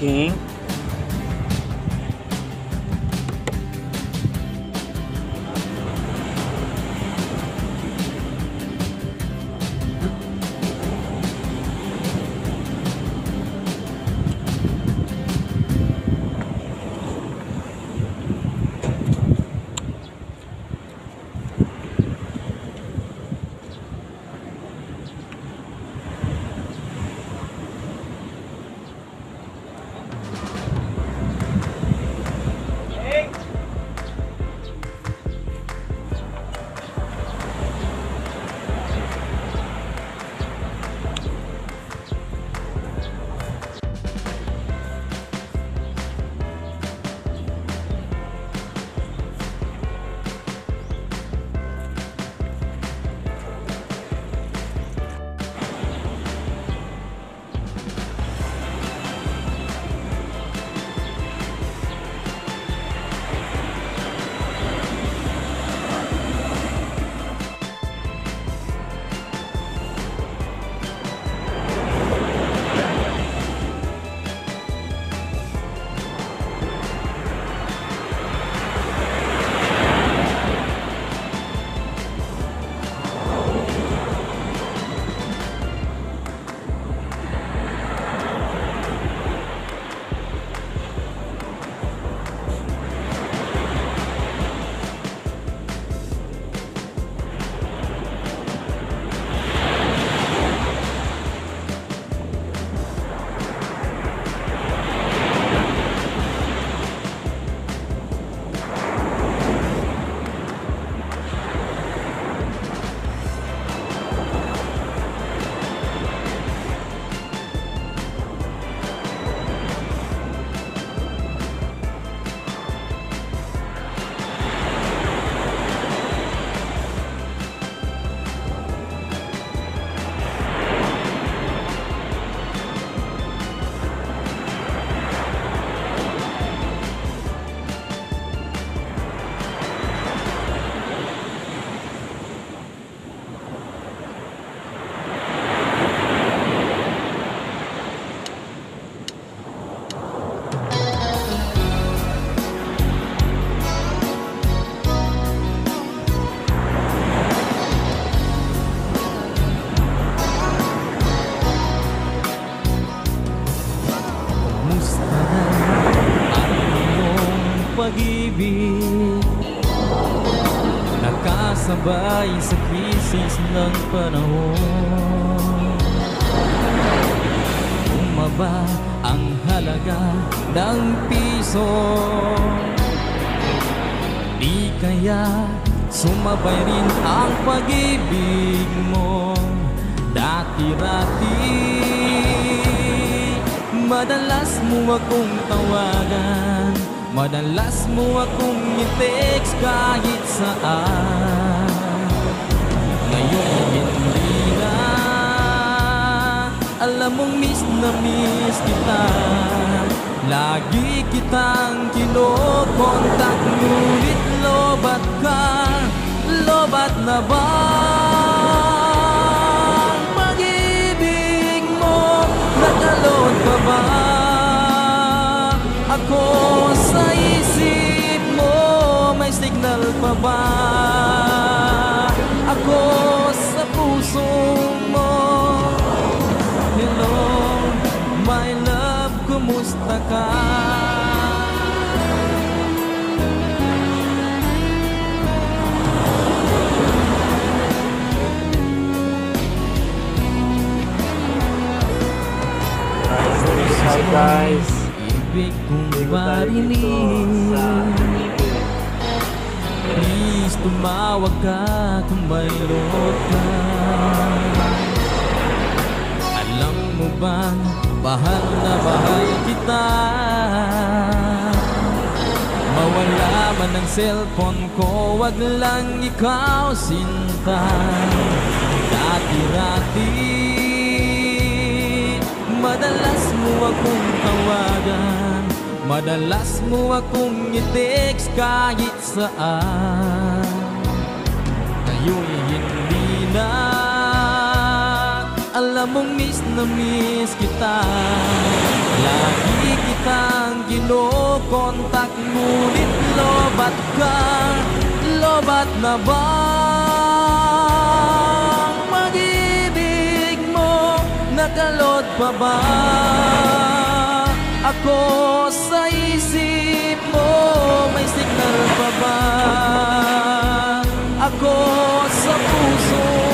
停 pag-ibig. Nakasabay sa krisis ng panahon. Umaba ang halaga ng piso. Di kaya sumabay rin ang pag-ibig mo. Dati-rati Madalas mo akong tawagan Madalas mo akong i-text kahit saan. Ngayon hindi na. Alam mong miss na miss kita. Lagi kitang kinokontak Ngunit lobat ka Lobat na ba signal pa ba Ako sa puso mo Hello, my love, kumusta ka? Tumawag ka load ka Alam mo ba, bahal na bahal kita? Mawala man ang cellphone ko, wag lang ikaw sinta. Dati-rati Madalas mo akong tawagan. Madalas mo akong i-text kahit saan Ngayon'y hindi na. Alam mong miss na miss kita. Lagi kitang kinokontak Ngunit lobat ka. Lobat na ba Mag-ibig mo? Nakalot pa ba Ako sa isip mo? May signal pa ba Ako sa puso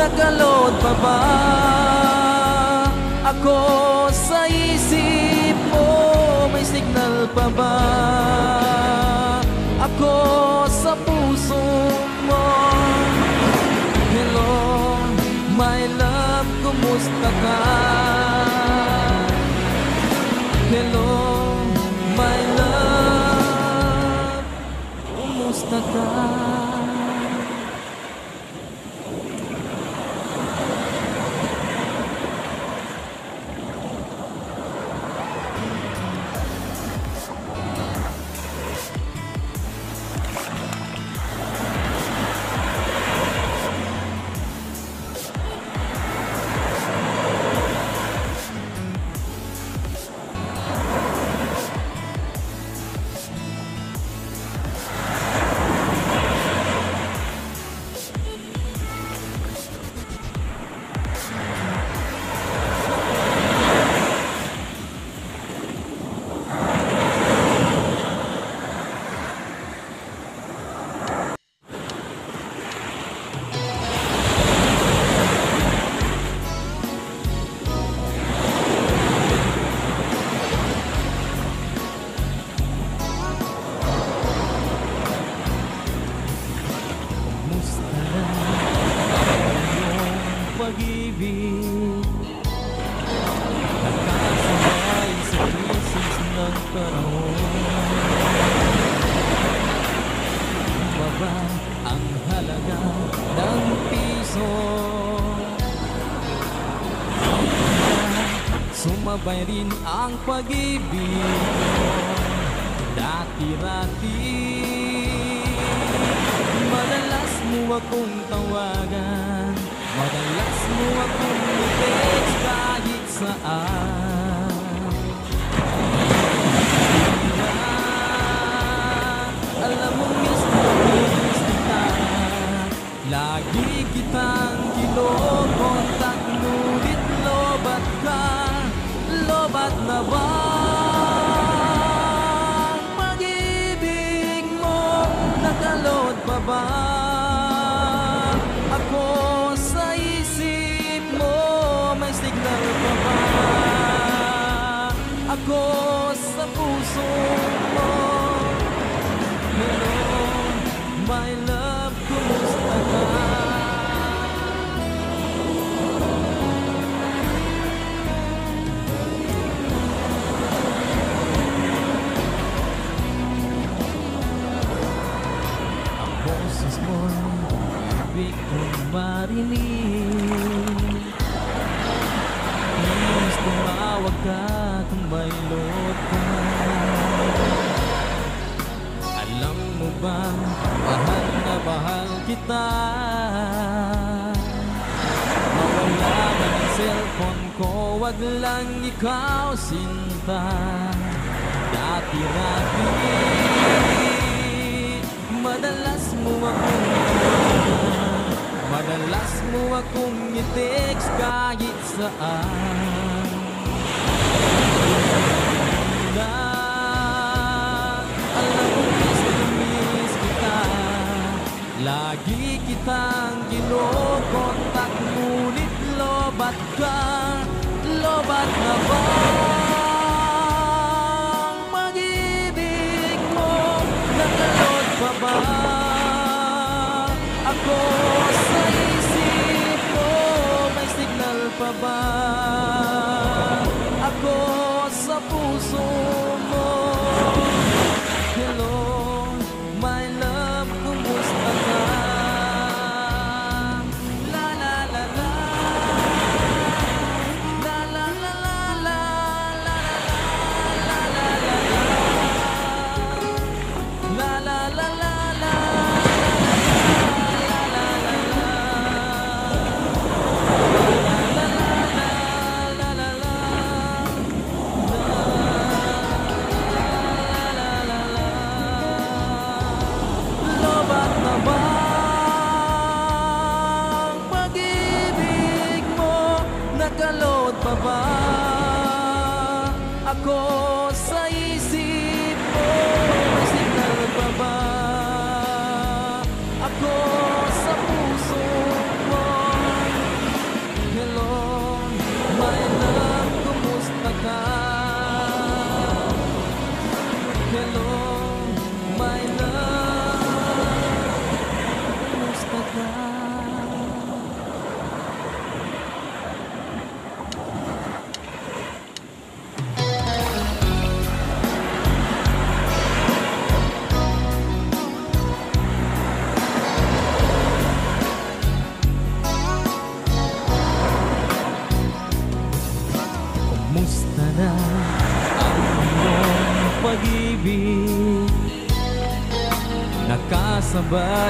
mo Nakalot pa ba Ako sa isip mo May signal pa ba Ako sa puso mo Hello, my love, kumusta ka? Hello, my love, kumusta ka? Sumabay rin ang pag-ibig Dati-rati. Madalas mo akong tawagan. Madalas mo akong i-text kahit saan Ako sa puso mo my love, kumusta ka? Ang boses mo'y ibig marinig tumawag ka kung may ka Alam mo ba, mahal na mahal kita? Mawala man ang cellphone ko, wag lang ikaw sinta. Dati-rati Madalas mo akong Madalas mo akong i-text kahit saan Lagi kitang kinokontak Ngunit lobat ka Lobat na ba Mag-ibig mo Nakalot ba? Ako sa isip mo May signal pa ba? Sa puso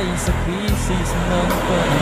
Nakasabay sa krisis ng panahon